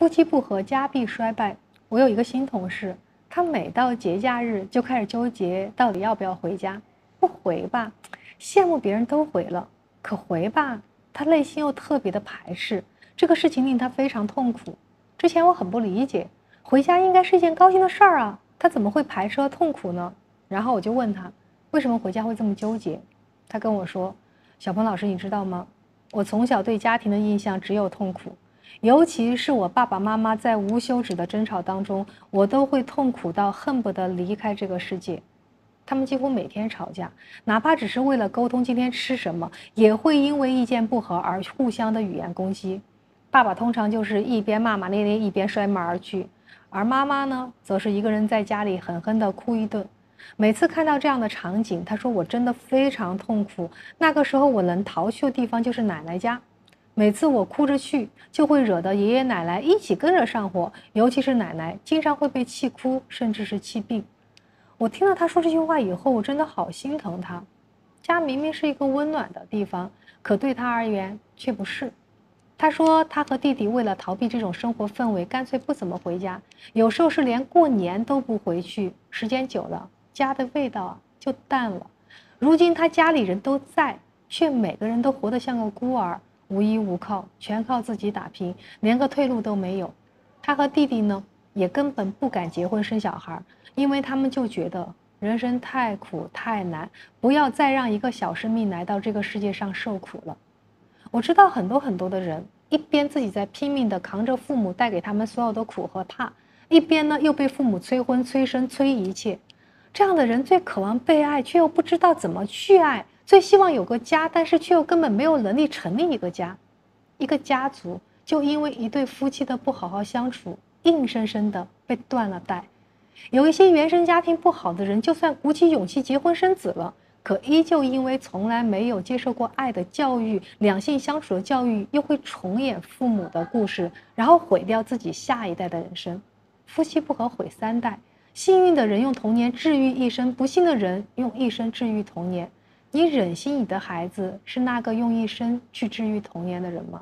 夫妻不和，家必衰败。我有一个新同事，他每到节假日就开始纠结，到底要不要回家？不回吧，羡慕别人都回了；可回吧，他内心又特别的排斥。这个事情令他非常痛苦。之前我很不理解，回家应该是一件高兴的事儿啊，他怎么会排斥和痛苦呢？然后我就问他，为什么回家会这么纠结？他跟我说：“小鹏老师，你知道吗？我从小对家庭的印象只有痛苦。”尤其是我爸爸妈妈在无休止的争吵当中，我都会痛苦到恨不得离开这个世界。他们几乎每天吵架，哪怕只是为了沟通今天吃什么，也会因为意见不合而互相的语言攻击。爸爸通常就是一边骂骂咧咧，一边摔门而去，而妈妈呢，则是一个人在家里狠狠地哭一顿。每次看到这样的场景，他说我真的非常痛苦。那个时候我能逃去的地方就是奶奶家。每次我哭着去，就会惹得爷爷奶奶一起跟着上火，尤其是奶奶，经常会被气哭，甚至是气病。我听到他说这句话以后，我真的好心疼他。家明明是一个温暖的地方，可对他而言却不是。他说他和弟弟为了逃避这种生活氛围，干脆不怎么回家，有时候是连过年都不回去。时间久了，家的味道就淡了。如今他家里人都在，却每个人都活得像个孤儿。无依无靠，全靠自己打拼，连个退路都没有。他和弟弟呢，也根本不敢结婚生小孩，因为他们就觉得人生太苦太难，不要再让一个小生命来到这个世界上受苦了。我知道很多很多的人，一边自己在拼命地扛着父母带给他们所有的苦和怕，一边呢又被父母催婚催生催一切。这样的人最渴望被爱，却又不知道怎么去爱。最希望有个家，但是却又根本没有能力成立一个家，一个家族就因为一对夫妻的不好好相处，硬生生的被断了代。有一些原生家庭不好的人，就算鼓起勇气结婚生子了，可依旧因为从来没有接受过爱的教育，两性相处的教育，又会重演父母的故事，然后毁掉自己下一代的人生。夫妻不和毁三代，幸运的人用童年治愈一生，不幸的人用一生治愈童年。你忍心你的孩子是那个用一生去治愈童年的人吗？